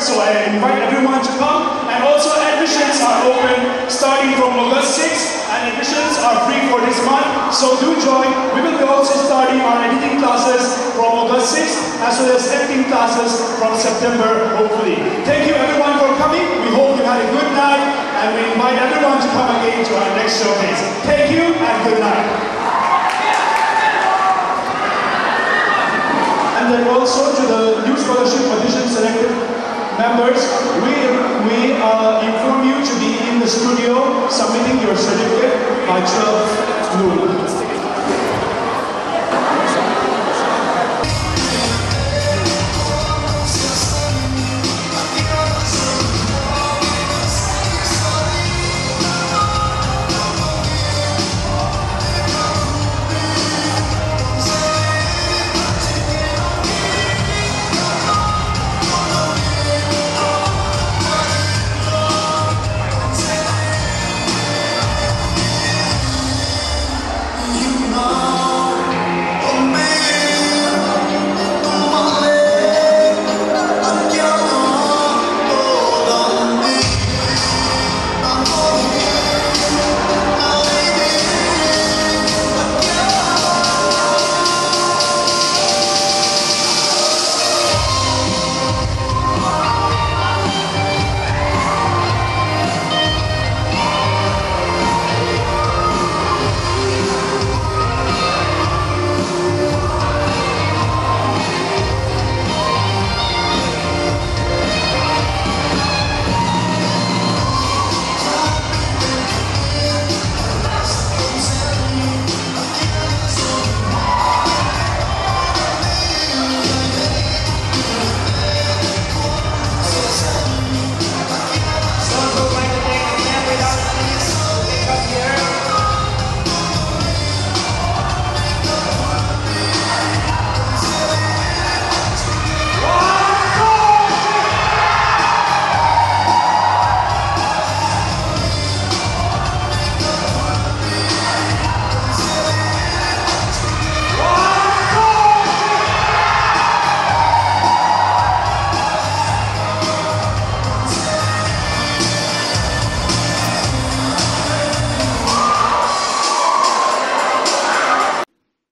so I invite everyone to come. And also admissions are open starting from August 6th, and admissions are free for this month. So do join. We will be also starting our editing classes from August 6th, as well as acting classes from September, hopefully. Thank you everyone for coming. We hope you had a good night, and we invite everyone to come again to our next showcase. Thank you and good night. And then also to the new scholarship members, we, we uh, inform you to be in the studio submitting your certificate by 12 noon.